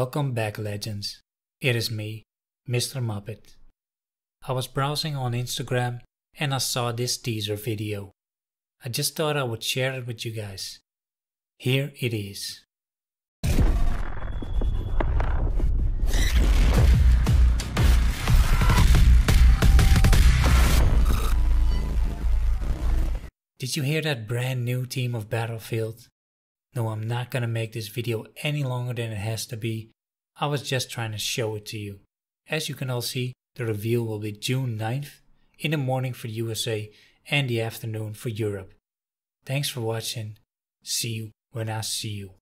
Welcome back, legends. It is me, Mr. Muppit. I was browsing on Instagram and I saw this teaser video. I just thought I would share it with you guys. Here it is. Did you hear that brand new team of Battlefield? No, I'm not gonna make this video any longer than it has to be. I was just trying to show it to you. As you can all see, the reveal will be June 9th in the morning for the USA and the afternoon for Europe. Thanks for watching. See you when I see you.